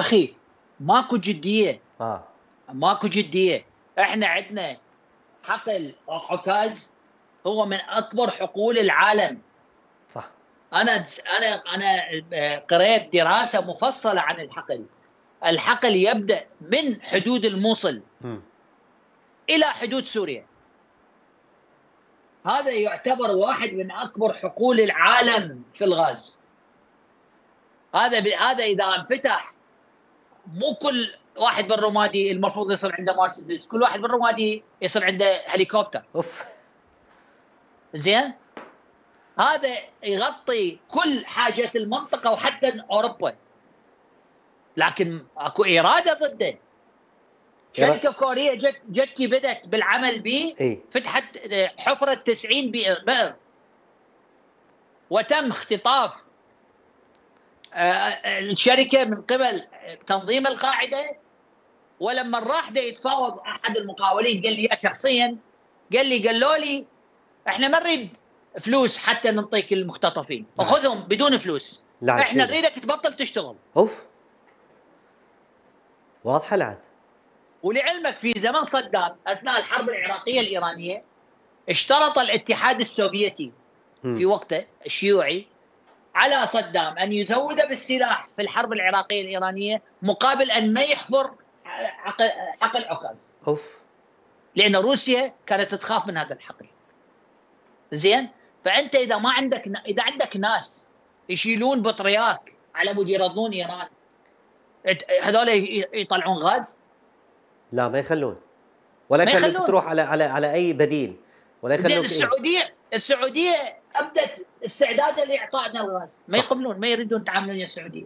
أخي ماكو جدية. آه. ماكو جدية. إحنا عندنا حقل عكاز هو من أكبر حقول العالم. صح. أنا أنا أنا آه، قريت دراسة مفصلة عن الحقل. الحقل يبدأ من حدود الموصل مم. إلى حدود سوريا. هذا يعتبر واحد من أكبر حقول العالم في الغاز. هذا. هذا إذا انفتح مو كل واحد بالرمادي المفروض يصير عنده مرسيدس كل واحد بالرمادي يصير عنده هليكوبتر. أوف. زين؟ هذا يغطي كل حاجة المنطقة وحتى أوروبا. لكن أكو إرادة ضده. شركة كورية جت جت بدأت بالعمل به إي. فتحت حفرة 90 بئر. وتم اختطاف آه، الشركة من قبل تنظيم القاعدة ولما راح دا يتفاوض أحد المقاولين قال لي شخصيا قال لي قالوا لي إحنا ما نريد فلوس حتى نعطيك المختطفين نعم. خذهم بدون فلوس لا إحنا. نريدك تبطل تشتغل أوف واضحة العاد ولعلمك في زمن صدام أثناء الحرب العراقية الإيرانية اشترط الاتحاد السوفيتي. في وقته الشيوعي على صدام أن يزود بالسلاح في الحرب العراقية الإيرانية مقابل أن ما يحفر حقل حقل عكاز أوف. لأن روسيا كانت تخاف من هذا الحقل. زين؟ فأنت إذا ما عندك إذا عندك ناس يشيلون بطرياك على مود يرضون إيران هذول يطلعون غاز؟ لا ما يخلون. ولا يخلوك يخلون. تروح على على على أي بديل. ولا زين يخلوك إيه؟ السعودية ابدت استعدادها لاعطائنا الغاز ما. يقبلون ما يريدون يتعاملون ويا السعوديه